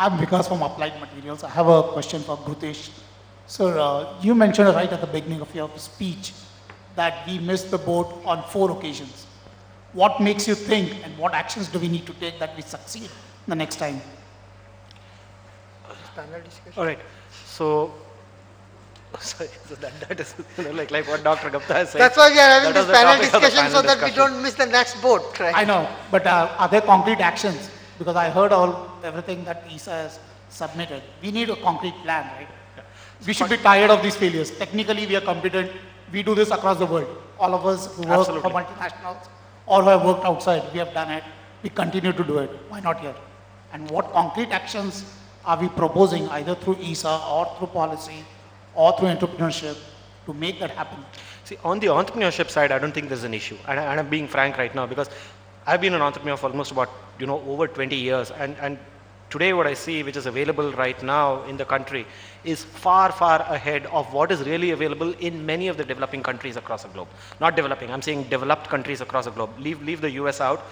I'm Vikas from Applied Materials. I have a question for Bhutesh. Sir, uh, you mentioned right at the beginning of your speech that we missed the boat on four occasions. What makes you think and what actions do we need to take that we succeed the next time? Panel discussion. All right. So, sorry, so that, that is you know, like, like what Dr. Gupta has said. That's why we are having That this panel topic of the discussion so panel that we don't miss the next boat, right? I know, but uh, are there concrete actions? Because I heard all, everything that ESA has submitted. We need a concrete plan, right? We should be tired of these failures. Technically, we are competent. We do this across the world. All of us who work Absolutely. for multinationals or who have worked outside, we have done it. We continue to do it. Why not here? And what concrete actions are we proposing either through ESA or through policy or through entrepreneurship to make that happen? See, on the entrepreneurship side, I don't think there's an issue. And, and I'm being frank right now because I've been an entrepreneur for almost about, you know, over 20 years. And, and today what I see, which is available right now in the country, is far, far ahead of what is really available in many of the developing countries across the globe. Not developing, I'm saying developed countries across the globe. Leave, leave the US out,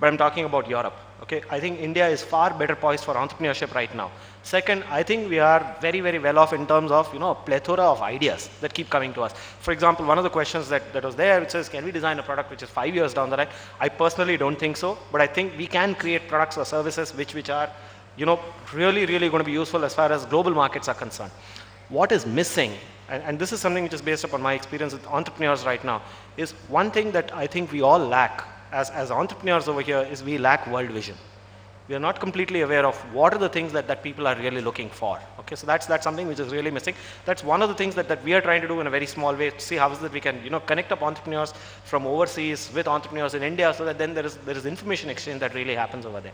but I'm talking about Europe. Okay, I think India is far better poised for entrepreneurship right now. Second, I think we are very, very well off in terms of you know a plethora of ideas that keep coming to us. For example, one of the questions that, that was there, which says, can we design a product which is five years down the line? I personally don't think so, but I think we can create products or services which which are you know really, really going to be useful as far as global markets are concerned. What is missing, and, and this is something which is based upon my experience with entrepreneurs right now, is one thing that I think we all lack as, as entrepreneurs over here is we lack world vision. We are not completely aware of what are the things that, that people are really looking for. Okay, so that's, that's something which is really missing. That's one of the things that, that we are trying to do in a very small way to see how is that we can, you know, connect up entrepreneurs from overseas with entrepreneurs in India so that then there is, there is information exchange that really happens over there.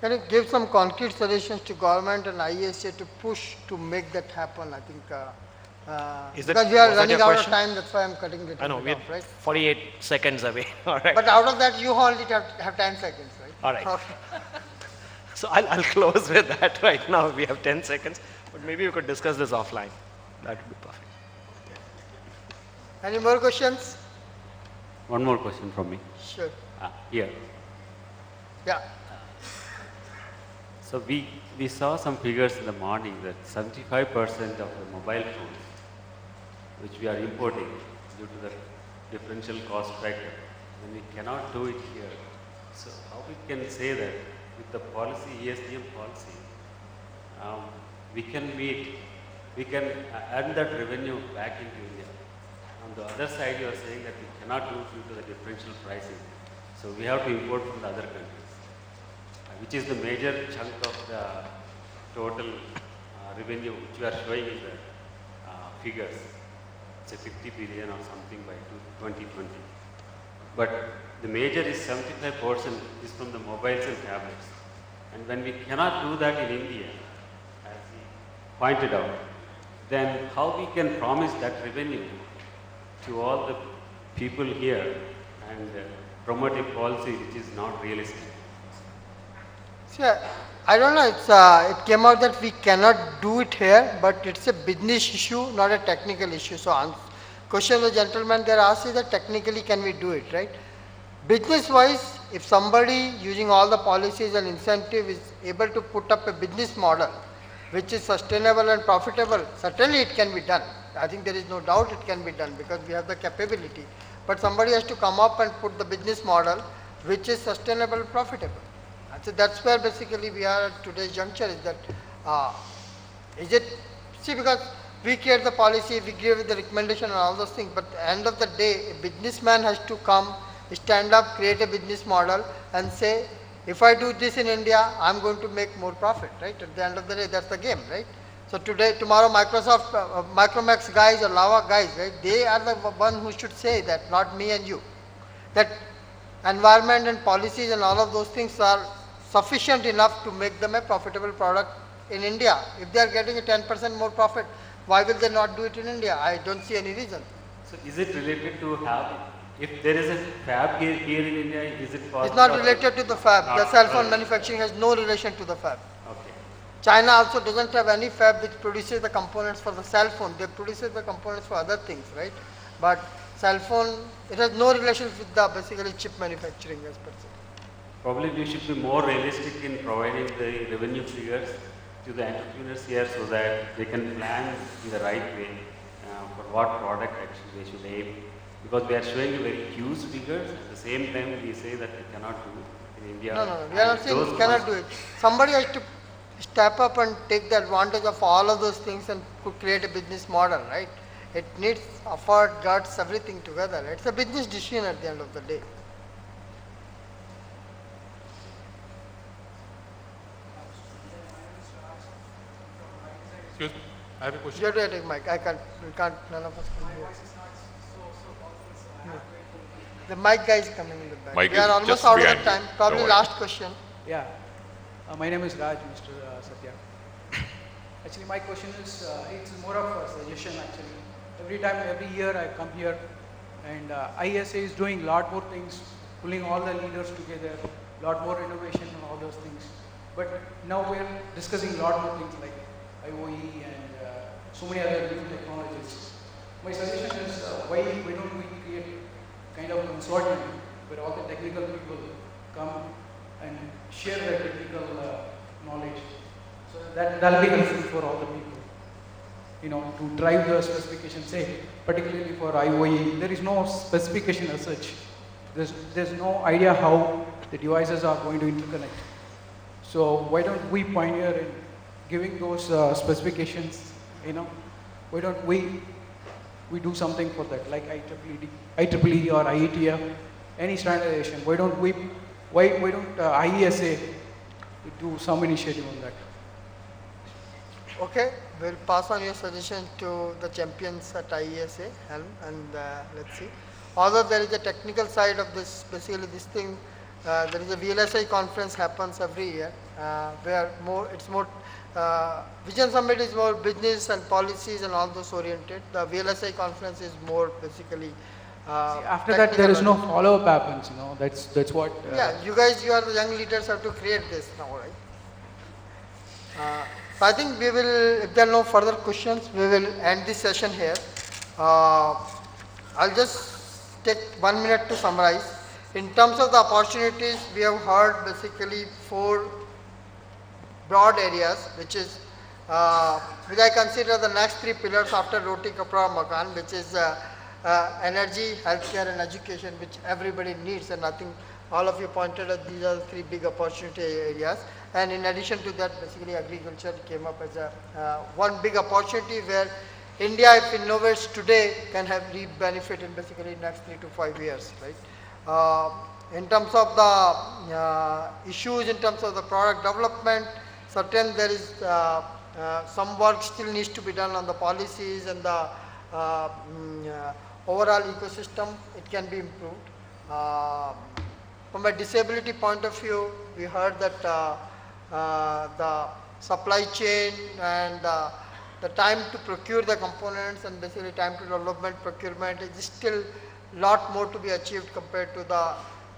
Can you give some concrete suggestions to government and IESA to push to make that happen? I think, uh, uh, Is that- because we are running out question? of time, that's why I'm cutting it I know, we're off, right? 48 seconds away. All right. But out of that, you only have, have 10 seconds, right? All right. Okay. So I'll, I'll close with that right now. We have 10 seconds, but maybe we could discuss this offline. That would be perfect. Any more questions? One more question from me. Sure. Ah, here. Yeah. So we, we saw some figures in the morning that 75% of the mobile phones which we are importing due to the differential cost factor, and we cannot do it here. So how we can say that with the policy, ESDM policy, um, we can meet, we can uh, earn that revenue back into India. On the other side, you are saying that we cannot do due to the differential pricing. So we have to import from the other countries uh, which is the major chunk of the total uh, revenue which you are showing in the uh, figures. A 50 billion or something by 2020. But the major is 75% is from the mobiles and tablets. And when we cannot do that in India, as he pointed out, then how we can promise that revenue to all the people here and uh, promote a policy which is not realistic. See, I don't know, uh, it came out that we cannot do it here, but it's a business issue, not a technical issue. So, question the gentleman there asked is that technically can we do it, right? Business wise, if somebody using all the policies and incentive is able to put up a business model which is sustainable and profitable, certainly it can be done. I think there is no doubt it can be done because we have the capability. But somebody has to come up and put the business model which is sustainable and profitable. And so that's where basically we are at today's juncture is that, uh, is it, see because we create the policy, we give the recommendation and all those things, but end of the day, a businessman has to come, stand up, create a business model and say, if I do this in India, I'm going to make more profit, right? At the end of the day, that's the game, right? So today, tomorrow, Microsoft, uh, uh, Micromax guys or Lava guys, right? They are the one who should say that, not me and you. That environment and policies and all of those things are sufficient enough to make them a profitable product in India. If they are getting a 10% more profit, why will they not do it in India? I don't see any reason. So is it related to have, if there is a fab here, here in India, is it possible? It's not related to the fab. The ah, cell phone manufacturing has no relation to the fab. Okay. China also doesn't have any fab which produces the components for the cell phone. They produces the components for other things, right? But cell phone, it has no relation with the basically chip manufacturing as per se. Probably we should be more realistic in providing the revenue figures to the entrepreneurs here so that they can plan in the right way uh, for what product actually they should aim. Because we are showing a very huge figures, at the same time we say that we cannot do it in India. No, no, we are not saying we cannot do it. Somebody has to step up and take the advantage of all of those things and could create a business model, right? It needs effort, guts, everything together. It's a business decision at the end of the day. Excuse me, I have a question. You have to take mic. I can't, we can't, none of us can hear. No. The mic guy is coming in the back. Mic We are almost out of behind the you. time. Probably Don't worry. last question. Yeah. Uh, my name is Raj, Mr. Uh, Satya. Actually, my question is, uh, it's more of a suggestion actually. Every time, every year I come here and uh, ISA is doing a lot more things, pulling all the leaders together, a lot more innovation and all those things. But now we're discussing a lot more things like IOE and so many other new technologies. My suggestion is, uh, why, why don't we create kind of consortium where all the technical people come and share their technical uh, knowledge. So that that'll be helpful for all the people. You know, to drive the specification, say, particularly for IOE, there is no specification as such. There's, there's no idea how the devices are going to interconnect. So why don't we pioneer in giving those uh, specifications, you know? Why don't we, we do something for that, like IEEE, IEEE or IETF, any standardization? Why don't we, why, why don't uh, IESA do some initiative on that? Okay, we'll pass on your suggestion to the champions at IESA, Helm, and uh, let's see. Although there is a technical side of this, basically this thing, uh, there is a VLSI conference happens every year, uh, where more, it's more, uh, Vision Summit is more business and policies and all those oriented. The VLSI conference is more basically, uh, See, after that, there is no follow-up happens, you know, that's, that's what. uh, yeah, you guys, you are the young leaders have to create this now, right? Uh, So I think we will, if there are no further questions, we will end this session here. Uh, I'll just take one minute to summarize. In terms of the opportunities, we have heard basically four broad areas, which is, uh, which I consider the next three pillars after roti, kapra, makan, which is uh, uh, energy, healthcare and education, which everybody needs and I think all of you pointed out these are the three big opportunity areas. And in addition to that, basically agriculture came up as a uh, one big opportunity where India, if innovates today, can have reap benefit in basically next three to five years, right? Uh, in terms of the uh, issues, in terms of the product development, certain there is uh, uh, some work still needs to be done on the policies and the uh, mm, overall ecosystem. It can be improved. From a disability point of view, we heard that the supply chain and the time to procure the components and basically time to development procurement is still lot more to be achieved compared to the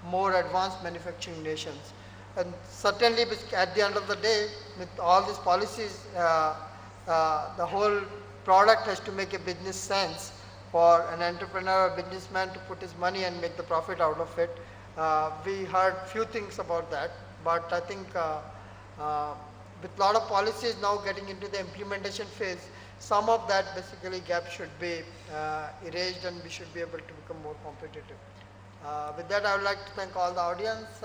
more advanced manufacturing nations. And certainly at the end of the day, with all these policies, uh, uh, the whole product has to make a business sense for an entrepreneur or businessman to put his money and make the profit out of it. Uh, we heard few things about that, but I think uh, uh, with lot of policies now getting into the implementation phase, some of that basically gap should be uh, erased and we should be able to become more competitive. With that, I would like to thank all the audience,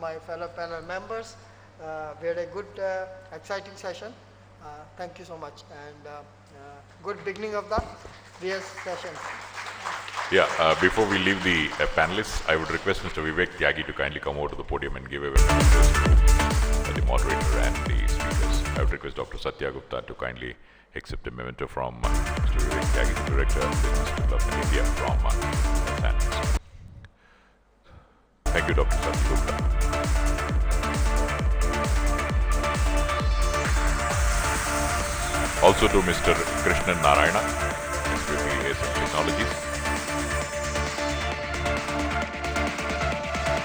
my fellow panel members. Uh, we had a good, uh, exciting session. Uh, thank you so much and uh, good beginning of the VS session. Yeah, before we leave the panelists, I would request Mr. Vivek Tyagi to kindly come over to the podium and give a uh, the moderator and the speakers. I would request Dr. Satya Gupta to kindly accept a memento from Mr. Vivek Tyagi, the Director of Business Development India from San Francisco. Thank you, Dr. Satya Also to Mr. Krishnan Narayana, SVP ASM Technologies.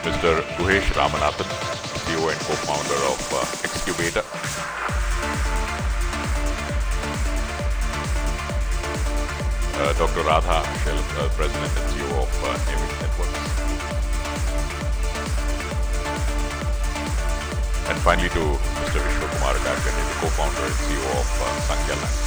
Mr. Guhesh Ramanathan, CEO and co-founder of uh, Excubator. Uh, Dr. Radha Michelle, uh, President and CEO of uh, finally to Mr. Vishwakumar Gadkar, the co-founder and CEO of uh, Sankhya Labs.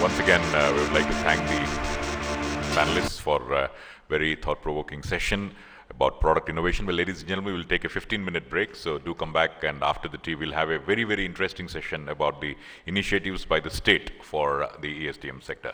Once again, uh, we would like to thank the panelists for a very thought-provoking session about product innovation. Well, ladies and gentlemen, we'll take a 15-minute break, so do come back, and after the tea, we'll have a very, very interesting session about the initiatives by the state for the ESDM sector.